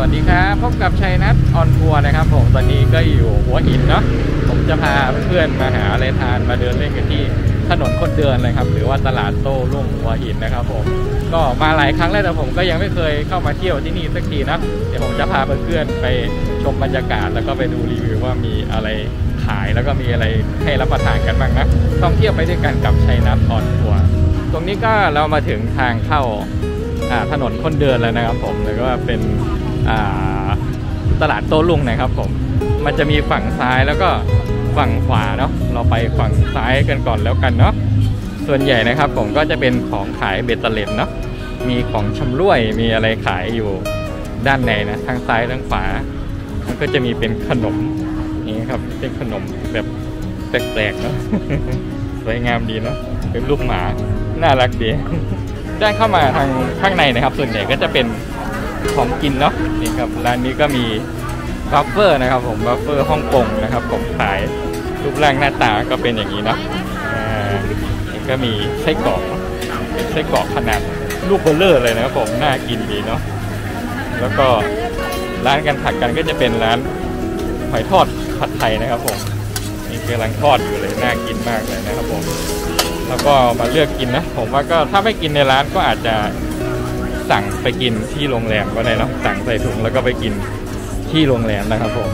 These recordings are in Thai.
วัสดีครับพบกับชัยนัท on tour นะครับผมตอนนี้ก็อยู่หัวหินเนาะผมจะพาเพื่อนๆมาหาอะไรทานมาเดินเล่นกันที่ถนนคนเดินเลยครับ หรือว่าตลาดโต้รุ่งหัวหินนะครับผมก็มาหลายครั้งแล้วแต่ผมก็ยังไม่เคยเข้ามาเที่ยวที่นี่สักทีนะเดี๋ยวผมจะพาเพื่อนๆไปชมบรรยากาศแล้วก็ไปดูรีวิวว่ามีอะไรขายแล้วก็มีอะไรให้รับประทานกันบ้างนะท่องเที่ยวไปด้วยกันกับชัยนัท on tour ตรงนี้ก็เรามาถึงทางเข้าถนนคนเดินแล้วนะครับผมแล้วก็เป็น ตลาดโต้รุ่งนะครับผม มันจะมีฝั่งซ้ายแล้วก็ฝั่งขวาเนาะ เราไปฝั่งซ้ายกันก่อนแล้วกันเนาะ ส่วนใหญ่นะครับผมก็จะเป็นของขายเบตเตอร์เลนเนาะ มีของชำร่วย มีอะไรขายอยู่ด้านในนะทั้งซ้ายทั้งขวา มันก็จะมีเป็นขนมนี่ครับ เป็นขนมแบบแปลกๆเนาะ สวยงามดีเนาะ เป็นรูปหมา น่ารักดีด้านเข้ามาทางข้างในนะครับ ส่วนใหญ่ก็จะเป็น ของกินเนาะนี่ครับร้านนี้ก็มีวาฟเฟิลนะครับผมวาฟเฟิลฮ่องกงนะครับผมขายรูปร่างหน้าตาก็เป็นอย่างนี้เนาะอ่านี่ก็มีไส้กรอกไส้กรอกขนาดลูกเบ้อเร่อเลยนะครับผมน่ากินดีเนาะแล้วก็ร้านกันผัดกันก็จะเป็นร้านหอยทอดผัดไทยนะครับผมนี่กำลังทอดอยู่เลยน่ากินมากเลยนะครับผมแล้วก็มาเลือกกินนะ ผมว่าก็ถ้าไม่กินในร้านก็อาจจะ สั่งไปกินที่โรงแรมก็ได้เนอะสั่งใส่ถุงแล้วก็ไปกินที่โรงแรมนะครับผม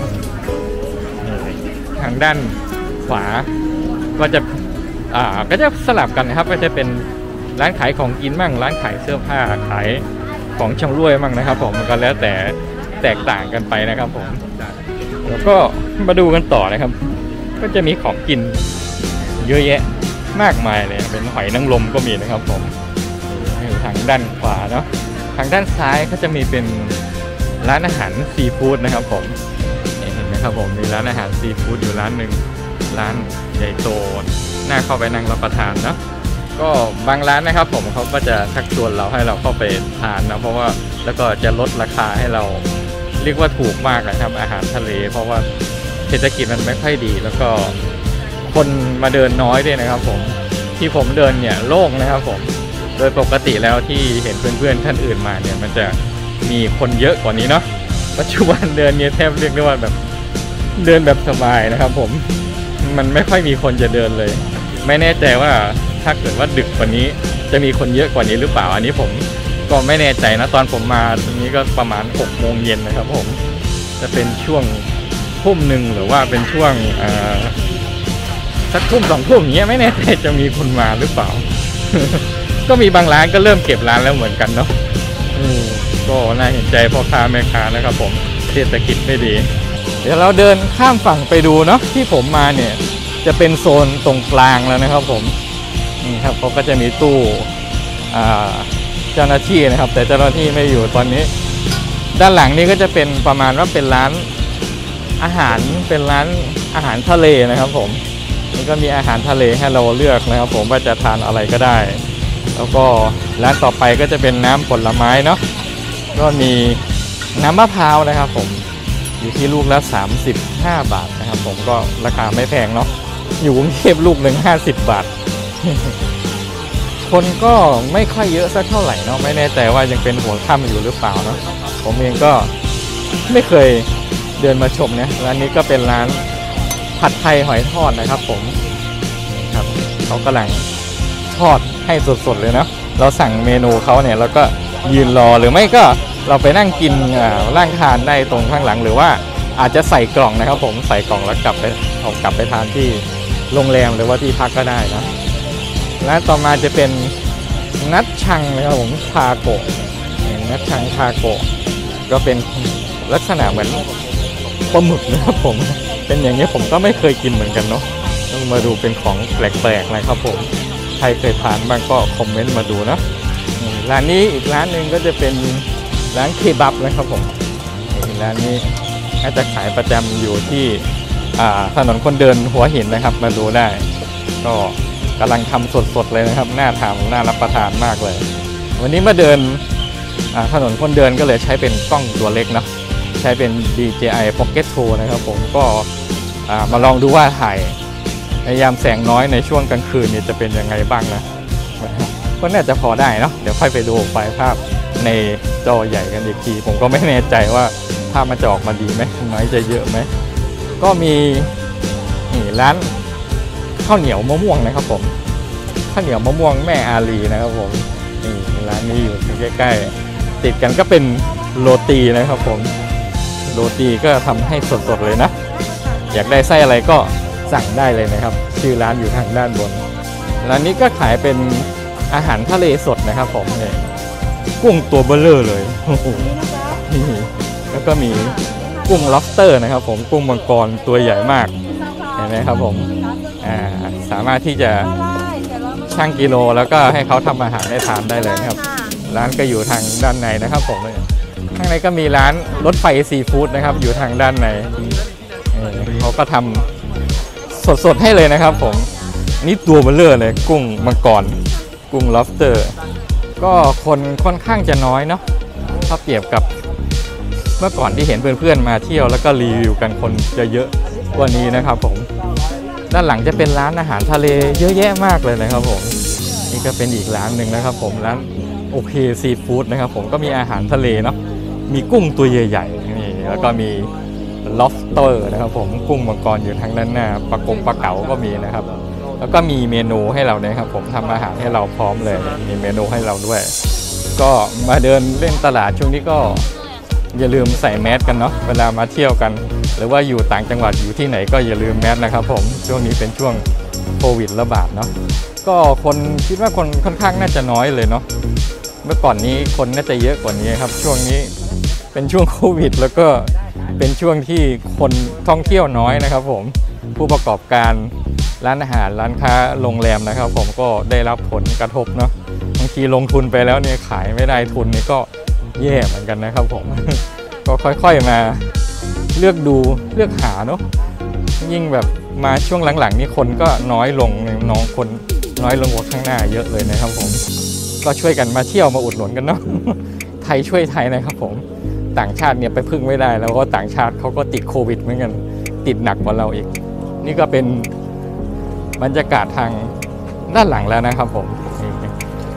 ทางด้านขวาก็จะอ่าก็จะสลับกันนะครับ ก็จะเป็นร้านขายของกินมั่งร้านขายเสื้อผ้าขายของชำร่วยมั่งนะครับ ผมมันก็แล้วแต่แตกต่างกันไปนะครับผมแล้วก็มาดูกันต่อนะครับ ก็จะมีของกินเยอะแยะมากมายเลยเป็นหอยนางรมก็มีนะครับผมทางด้านขวาเนาะ ทางด้านซ้ายก็จะมีเป็นร้านอาหารซีฟู้ดนะครับผมเห็นไหมครับผมมีร้านอาหารซีฟู้ดอยู่ร้านหนึ่งร้านใหญ่โตน่าเข้าไปนั่งรับประทานนะก็บางร้านนะครับผมเขาก็จะชักชวนเราให้เราเข้าไปทานนะเพราะว่าแล้วก็จะลดราคาให้เราเรียกว่าถูกมากนะครับอาหารทะเล เพราะว่าเศรษฐกิจมันไม่ค่อยดี แล้วก็คนมาเดินน้อยด้วยนะครับ ผมที่ผมเดินเนี่ยโล่งนะครับผม โดยปกติแล้วที่เห็นเพื่อนๆท่านอื่นมาเนี่ย มันจะมีคนเยอะกว่านี้เนาะปัจจุบันเดินเนี่ยแทบเรียกได้ว่าแบบเดินแบบสบายนะครับ ผมมันไม่ค่อยมีคนจะเดินเลย ไม่แน่ใจว่าถ้าเกิดว่าดึกกว่านี้ จะมีคนเยอะกว่านี้หรือเปล่าอันนี้ผมก็ไม่แน่ใจนะตอนผมมาตรงนี้ก็ประมาณ6โมงเย็นนะครับ ผมจะเป็นช่วงทุ่มหนึ่งหรือว่าเป็นช่วงสักทุ่มสองทุ่มอย่างเงี้ยไม่แน่ใจจะมีคนมาหรือเปล่า ก็มีบางร้านก็เริ่มเก็บร้านแล้วเหมือนกันเนาะก็น่าเห็นใจพ่อค้าแม่ค้านะครับผมเศรษฐกิจไม่ดี เดี๋ยวเราเดินข้ามฝั่งไปดูเนาะที่ผมมาเนี่ย จะเป็นโซนตรงกลางแล้วนะครับผมนี่ครับเขาก็จะมีตู้เจ้าหน้าที่นะครับ แต่เจ้าหน้าที่ไม่อยู่ตอนนี้ ด้านหลังนี้ก็จะเป็นประมาณว่าเป็นร้านอาหารเป็นร้านอาหารทะเลนะครับผมนี่ก็มีอาหารทะเลให้เราเลือกนะครับ ผมว่าจะทานอะไรก็ได้ แล้วก็ร้านต่อไปก็จะเป็นน้ำผลไม้เนาะก็มีน้ำมะพร้าวนะครับผมอยู่ที่ลูกละ 35 บาทนะครับ ผมก็ราคาไม่แพงเนาะอยู่กรุงเทพลูกหนึ่ง50บาท คนก็ไม่ค่อยเยอะสักเท่าไหร่เนาะไม่แน่ใจว่ายังเป็นหัวค่ำอยู่หรือเปล่าเนาะผมเองก็ไม่เคยเดินมาชมนะร้านนี้ก็เป็นร้านผัดไทยหอยทอดนะครับ ผมครับเขากำลังทอด ให้สดๆเลยนะเราสั่งเมนูเขาเนี่ยแล้วก็ยืนรอหรือไม่ก็เราไปนั่งกินอ่าร่างทานได้ตรงข้างหลังหรือว่าอาจจะใส่กล่องนะครับ ผมใส่กล่องแล้วกลับไปเอากลับไปทานที่โรงแรมหรือว่าที่พักก็ได้นะร้านต่อมาจะเป็นนัดชังนะครับผมทาโกะนัดชังทาโกะก็เป็นลักษณะเหมือนปลาหมึกนะครับผม เป็นอย่างนี้ผมก็ไม่เคยกินเหมือนกันเนาะต้องมาดูเป็นของแปลกๆนะครับผม ครเคยทานบ้างก็คอมเมนต์มาดูนะร้านนี้อีกร้านหนึ่งก็จะเป็นร้านเคบับนะครับผมร้านนี้น่าจะขายประจำอยู่ที่ถนนคนเดินหัวหินนะครับ มาดูได้ ก็กำลังทำสดๆเลยนะครับน่าทานน่ารับประทานมากเลย วันนี้มาเดินถนนคนเดินก็เลยใช้เป็นกล้องตัวเล็กนะใช้เป็น DJI Pocket 2 นะครับผมก็มาลองดูว่าถ่าย ในยามแสงน้อยในช่วงกลางคืนเนี่ยจะเป็นยังไงบ้างนะก็น่าจะพอได้เนาะเดี๋ยวค่อยไปดูไฟล์ภาพในจอใหญ่กันอีกที ผมก็ไม่แน่ใจว่าภาพมันจะออกมาดีไหมไม้จะเยอะไหมก็มีนี่ร้านข้าวเหนียวมะม่วงนะครับผมข้าวเหนียวมะม่วงแม่อารีนะครับผมนี่ร้านนี้อยู่ใกล้ๆติดกันก็เป็นโรตีนะครับผมโรตีก็ทำให้สดๆเลยนะ อยากได้ไส้อะไรก็ สั่งได้เลยนะครับ ชื่อร้านอยู่ทางด้านบน ร้านนี้ก็ขายเป็นอาหารทะเลสดนะครับผมเนี่ยกุ้งตัวเบลเลอร์เลยโอ้โหนี่แล้วก็มีกุ้ง lobster นะครับผมกุ้งมังกรตัวใหญ่มากเห็นไหมครับผมอ่าสามารถที่จะชั่งกิโลแล้วก็ให้เขาทำอาหารได้ทานได้เลยนะครับ ร้านก็อยู่ทางด้านในนะครับผมเลยข้างในก็มีร้านรถไฟซีฟู้ดนะครับ อยู่ทางด้านในเออเขาก็ทำ สดๆให้เลยนะครับผม นี่ตัวเบลเลอร์เลย กุ้งมังกรกุ้ง lobster ก็คนค่อนข้างจะน้อยเนาะถ้าเปรียบกับเมื่อก่อนที่เห็นเพื่อนๆมาเที่ยวแล้วก็รีวิวกันคนจะเยอะกว่านี้นะครับผม ด้านหลังจะเป็นร้านอาหารทะเลเยอะแยะมากเลยนะครับผม นี่ก็เป็นอีกร้านหนึ่งนะครับผมร้านโอเคซีฟู้ดนะครับผมก็มีอาหารทะเลเนาะมีกุ้งตัวใหญ่ๆนี่แล้วก็มี lobster นะครับผมกุ้งมังกรอยู่ทางด้านหน้าปลากงปลาเก๋าก็มีนะครับ แล้วก็มีเมนูให้เรานะครับ ผมทำอาหารให้เราพร้อมเลย มีเมนูให้เราด้วย ก็มาเดินเล่นตลาดช่วงนี้ก็อย่าลืมใส่แมสกันเนาะเวลามาเที่ยวกัน หรือว่าอยู่ต่างจังหวัดอยู่ที่ไหนก็อย่าลืมแมสนะครับผมช่วงนี้เป็นช่วงโควิดระบาดเนาะก็คนคิดว่าคนค่อนข้างน่าจะน้อยเลยเนาะเมื่อก่อนนี้คนน่าจะเยอะกว่านี้ครับ ช่วงนี้เป็นช่วงโควิด แล้วก็ เป็นช่วงที่คนท่องเที่ยวน้อยนะครับผมผู้ประกอบการร้านอาหารร้านค้าโรงแรมนะครับ ผมก็ได้รับผลกระทบเนาะบางทีลงทุนไปแล้วเนี่ยขายไม่ได้ทุนนี่ก็แย่เหมือนกันนะครับผม ก็ค่อยๆมาเลือกดูเลือกหาเนาะยิ่งแบบมาช่วงหลังๆ นี่คนก็น้อยลงน้องคนน้อยลงกว่าข้างหน้าเยอะเลยนะครับผม ก็ช่วยกันมาเที่ยวมาอุดหนุนกันเนาะไทยช่วยไทยนะครับผม ต่างชาติเนี่ยไปพึ่งไม่ได้ แล้วก็ต่างชาติเขาก็ติดโควิดเหมือนกันติดหนักกว่าเราอีก นี่ก็เป็นบรรยากาศทางด้านหลังแล้วนะครับผม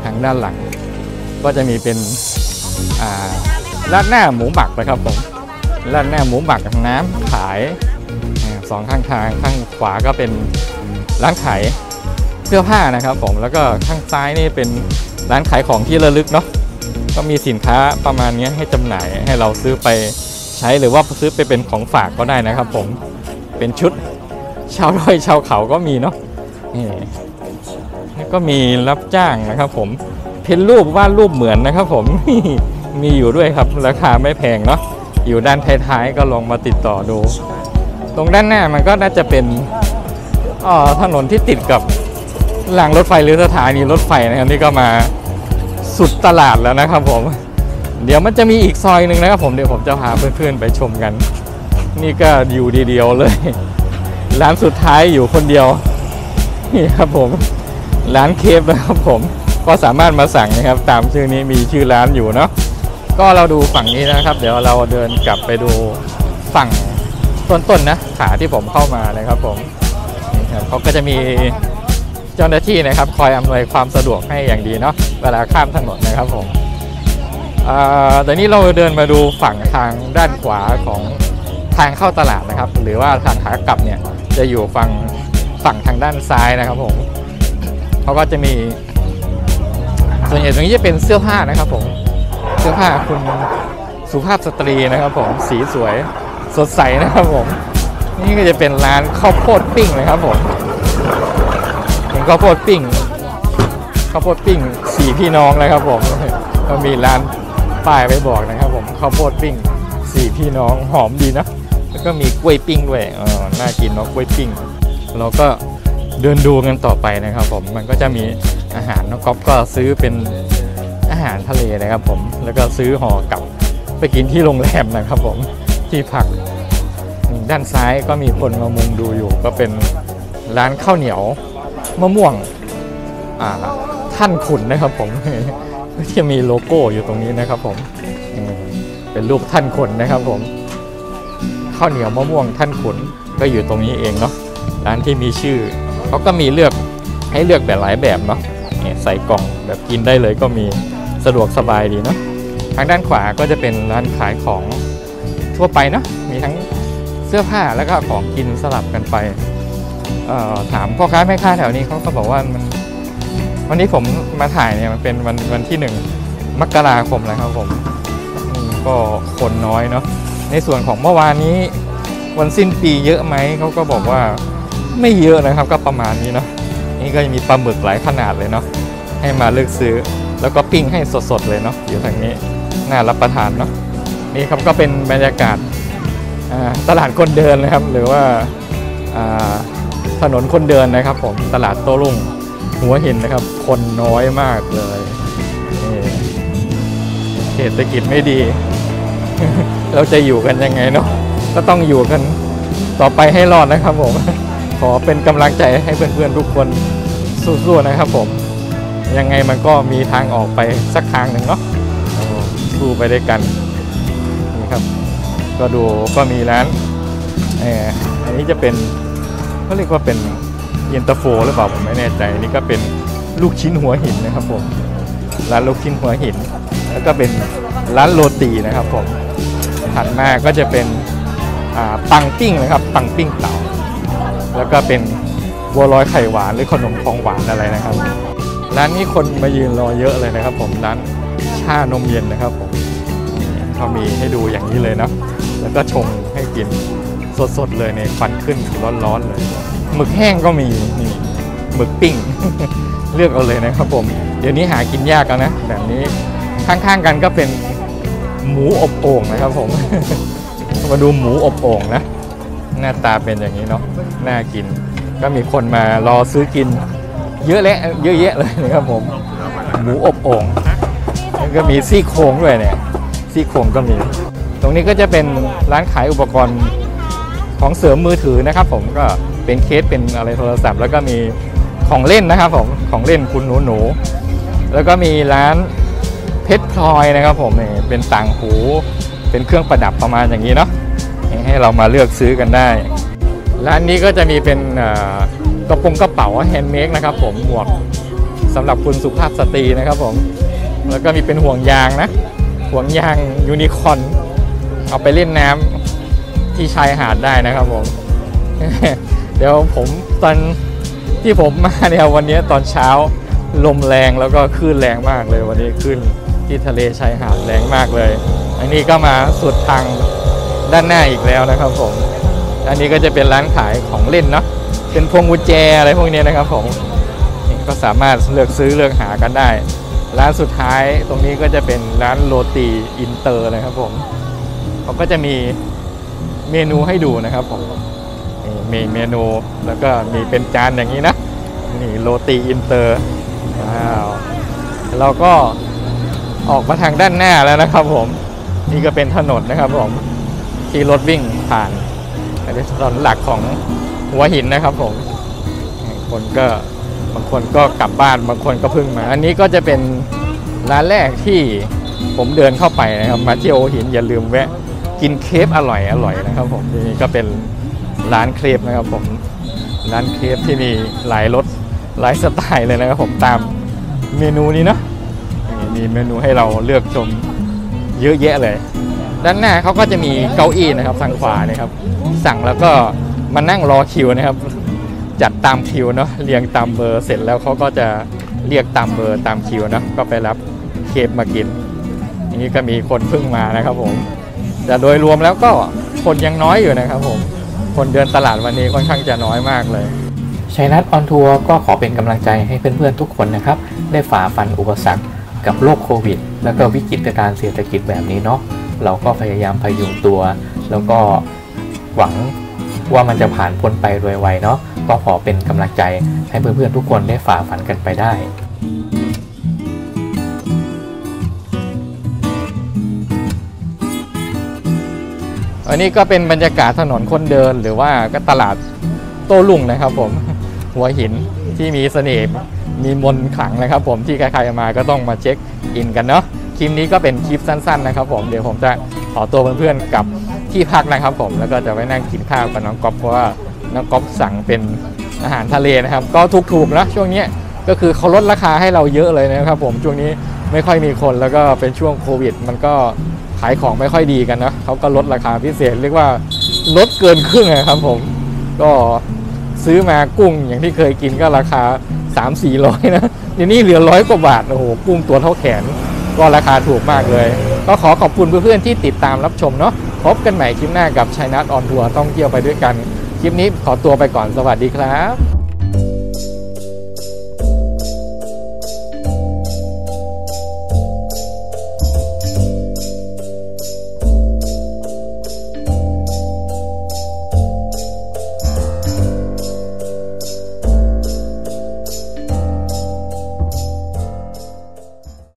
ทางด้านหลัง ก็จะมีเป็นอ่าราดหน้าหมูหมักนะครับผมร้านหน้าหมูหมักน้ำขายสองข้างทางข้างขวาก็เป็นร้านขายเสื้อผ้านะครับผมแล้วก็ข้างซ้ายนี่เป็นร้านขายของที่ระลึกเนาะ ก็มีสินค้าประมาณนี้ให้จำหน่ายให้เราซื้อไปใช้หรือว่าซื้อไปเป็นของฝากก็ได้นะครับ ผมเป็นชุดชาวไร่ชาวเขาก็มีเนาะนี่แล้วก็มีรับจ้างนะครับ ผมเพ้นรูปวาดรูปเหมือนนะครับ ผมมีอยู่ด้วยครับ ราคาไม่แพงเนาะอยู่ด้านท้ายๆก็ลองมาติดต่อดู ตรงด้านหน้ามันก็น่าจะเป็นอ่อถนนที่ติดกับรางรถไฟหรือสถานีรถไฟนะครับนี่ก็มา สุดตลาดแล้วนะครับผม เดี๋ยวมันจะมีอีกซอยหนึ่งนะครับผมเดี๋ยวผมจะพาเพื่อนๆไปชมกัน นี่ก็อยู่เดียวเลย ร้านสุดท้ายอยู่คนเดียว นี่ครับผม ร้านเคฟนะครับผม ก็สามารถมาสั่งนะครับ ตามชื่อนี้มีชื่อร้านอยู่เนาะก็เราดูฝั่งนี้นะครับ เดี๋ยวเราเดินกลับไปดูฝั่งต้นๆนะขาที่ผมเข้ามานะครับผมเขาก็จะมี เจ้าหน้าที่นะครับคอยอำนวยความสะดวกให้อย่างดีเนาะเวลาข้ามถนนนะครับผมอ่าเดี๋ยวนี้เราเดินมาดูฝั่งทางด้านขวาของทางเข้าตลาดนะครับ หรือว่าทางขากลับเนี่ยจะอยู่ฝั่งฝั่งทางด้านซ้ายนะครับผมเขาก็จะมี ส่วนใหญ่ตรงนี้จะเป็นเสื้อผ้านะครับผมเสื้อผ้าคุณสุภาพสตรีนะครับผมสีสวยสดใสนะครับผม นี่ก็จะเป็นร้านข้าวโพดปิ้งนะครับผม ข้าวโพดปิ้งข้าวโพดปิ้งสี่พี่น้องนะครับผมก็มีร้านป้ายไว้บอกนะครับ ผมข้าวโพดปิ้งสี่พี่น้องหอมดีนะแล้วก็มีกล้วยปิ้งด้วยเออน่ากินเนาะกล้วยปิ้งเราก็เดินดูกันต่อไปนะครับ ผมมันก็จะมีอาหารน้องก๊อฟก็ซื้อเป็นอาหารทะเลนะครับ ผมแล้วก็ซื้อห่อกลับไปกินที่โรงแรมนะครับ ผมที่พักด้านซ้ายก็มีคนมามุงดูอยู่ ก็เป็นร้านข้าวเหนียว มะม่วงอ่าท่านขุนนะครับผมก็จะมีโลโก้อยู่ตรงนี้นะครับผมเป็นรูปท่านขุนนะครับผมข้าวเหนียวมะม่วงท่านขุนก็อยู่ตรงนี้เองเนาะร้านที่มีชื่อเขาก็มีเลือกให้เลือกแบบหลายแบบเนาะเนี่ยใส่กล่องแบบกินได้เลยก็มีสะดวกสบายดีเนาะทางด้านขวาก็จะเป็นร้านขายของทั่วไปเนาะมีทั้งเสื้อผ้าแล้วก็ของกินสลับกันไป ถามพ่อค้าแม่ค้าแถวนี้เขาก็บอกว่ามันวันนี้ผมมาถ่ายเนี่ยมันเป็นวันวันที่หนึ่งมกราคมนะครับผมก็คนน้อยเนาะในส่วนของเมื่อวานนี้วันสิ้นปีเยอะไหมเขาก็บอกว่าไม่เยอะนะครับก็ประมาณนี้เนาะนี่ก็จะมีปลาหมึกหลายขนาดเลยเนาะให้มาเลือกซื้อแล้วก็ปิ้งให้สดๆเลยเนาะอยู่ทางนี้น่ารับประทานเนาะนี่ครับก็เป็นบรรยากาศตลาดคนเดินนะครับ หรือว่า ถนนคนเดินนะครับผมตลาดโต้รุ่งหัวหินนะครับ คนน้อยมากเลยเศรษฐกิจไม่ดี เราจะอยู่กันยังไงเนาะก็ต้องอยู่กันต่อไปให้รอดนะครับผมขอเป็นกำลังใจให้เพื่อนๆทุกคนสู้ๆนะครับผมยังไงมันก็มีทางออกไปสักทางหนึ่งเนาะสู้ไปด้วยกันนี่ครับ ก็ดูก็มีร้านอันนี้จะเป็น เขาเรียกว่าเป็นเย็นตาโฟหรือเปล่าผมไม่แน่ใจนี่ก็เป็นลูกชิ้นหัวหินนะครับผมร้านลูกชิ้นหัวหิน แล้วก็เป็นร้านโรตีนะครับผมถัดมาก็จะเป็นปังปิ้งนะครับปังปิ้งเต่า แล้วก็เป็นบัวลอยไข่หวานหรือขนมของหวานอะไรนะครับ ร้านนี้คนมายืนรอเยอะเลยนะครับ ผมร้านชานมเย็นนะครับผมเขามีให้ดูอย่างนี้เลยเนาะแล้วก็ชงให้กิน สดๆเลยในควันขึ้นร้อนๆเลยหมึกแห้งก็มีนี่หมึกปิ้ง เลือกเอาเลยนะครับผม เดี๋ยวนี้หากินยากแล้วนะแบบนี้ข้างๆกันก็เป็นหมูอบโอ่งนะครับผม มาดูหมูอบโอ่งนะ หน้าตาเป็นอย่างนี้เนาะน่ากิน ก็มีคนมารอซื้อกิน เยอะและเยอะแยะเลยนะครับผม หมูอบโอ่งแล้วก็มีซี่โครงด้วยเนี่ยซี่โครงก็มี ตรงนี้ก็จะเป็นร้านขายอุปกรณ์ ของเสริมมือถือนะครับ ผมก็เป็นเคสเป็นอะไรโทรศัพท์ แล้วก็มีของเล่นนะครับผมของเล่นคุณหนูหนูแล้วก็มีร้านเพชรพลอยนะครับผมนี่เป็นต่างหูเป็นเครื่องประดับประมาณอย่างนี้เนาะให้เรามาเลือกซื้อกันได้ร้านนี้ก็จะมีเป็นกระโปรงกระเป๋า handmade นะครับผมหมวกสำหรับคุณสุภาพสตรีนะครับผมแล้วก็มีเป็นห่วงยางนะ ห่วงยางยูนิคอร์นเอาไปเล่นน้ำ ที่ชายหาดได้นะครับผม เดี๋ยวผมตอนที่ผมมาเนี่ยวันนี้ตอนเช้าลมแรงแล้วก็คลื่นแรงมากเลยวันนี้คลื่นที่ทะเลชายหาดแรงมากเลย อันนี้ก็มาสุดทางด้านหน้าอีกแล้วนะครับผม อันนี้ก็จะเป็นร้านขายของเล่นเนาะ เป็นพวงกุญแจอะไรพวกนี้นะครับผมก็สามารถเลือกซื้อเลือกหากันได้ ร้านสุดท้ายตรงนี้ก็จะเป็นร้านโรตีอินเตอร์นะครับผมเขาก็จะมี เมนูให้ดูนะครับผมนี่มีเมนูแล้วก็มีเป็นจานอย่างนี้นะนี่โรตีอินเตอร์ว้าวเราก็ออกมาทางด้านหน้าแล้วนะครับผมนี่ก็เป็นถนนนะครับผมที่รถวิ่งผ่านอันนี้ถนนหลักของหัวหินนะครับผมคนก็บางคนก็กลับบ้านบางคนก็เพิ่งมา อันนี้ก็จะเป็นร้านแรกที่ผมเดินเข้าไปนะครับ มาเที่ยวหัวหินอย่าลืมแวะ กินเครปอร่อยอร่อยนะครับผมที่นี่ก็เป็นร้านเครปนะครับผมร้านเครปที่มีหลายรสหลายสไตล์เลยนะครับผมตามเมนูนี้เนาะนี่มีเมนูให้เราเลือกชมเยอะแยะเลย ด้านหน้าเขาก็จะมีเก้าอี้นะครับทางขวานะครับ สั่งแล้วก็มานั่งรอคิวนะครับ จัดตามคิวเนาะเรียงตามเบอร์เสร็จแล้วเขาก็จะเรียกตามเบอร์ตามคิวเนาะก็ไปรับเครปมากิน อย่างนี้ก็มีคนเพิ่งมานะครับผม แต่โดยรวมแล้วก็คนยังน้อยอยู่นะครับผม คนเดินตลาดวันนี้ค่อนข้างจะน้อยมากเลยชัยนัท on tour ก็ขอเป็นกำลังใจให้เพื่อนๆทุกคนนะครับ ได้ฝ่าฟันอุปสรรคกับโรคโควิด แล้วก็วิกฤตการณ์เศรษฐกิจแบบนี้เนาะเราก็พยายามพยุงตัว แล้วก็หวังว่ามันจะผ่านพ้นไปโดยไวเนาะก็ขอเป็นกำลังใจให้เพื่อนๆทุกคนได้ฝ่าฟันกันไปได้ อันนี้ก็เป็นบรรยากาศถนนคนเดินหรือว่าก็ตลาดโต้รุ่งนะครับ ผมหัวหินที่มีเสน่ห์มีมนขลังนะครับ ผมที่ใครๆมาก็ต้องมาเช็คอินกันเนาะคลิปนี้ก็เป็นคลิปสั้น ๆ นะครับ ผมเดี๋ยวผมจะขอตัวเพื่อนๆกับที่พักนะครับ ผมแล้วก็จะไปนั่งกินข้าวกับน้องก๊อฟเพราะว่าน้องก๊อฟสั่งเป็นอาหารทะเลนะครับ ก็ถูกๆนะช่วงนี้ก็คือเขาลดราคาให้เราเยอะเลยนะครับ ผมช่วงนี้ไม่ค่อยมีคนแล้วก็เป็นช่วงโควิด มันก็ ขายของไม่ค่อยดีกันนะเขาก็ลดราคาพิเศษเรียกว่าลดเกินครึ่งนะครับผม ก็ซื้อมากุ้งอย่างที่เคยกินก็ราคา 3 4 0 0 นะเดี๋ยวนี้เหลือร้อยกว่าบาทโอ้โหกุ้งตัวเท่าแขน ก็ราคาถูกมากเลย ก็ขอขอบคุณเพื่อนๆที่ติดตามรับชมเนาะพบกันใหม่คลิปหน้ากับชัยนัทออนทัวร์ต้องเที่ยวไปด้วยกัน คลิปนี้ขอตัวไปก่อนสวัสดีครับ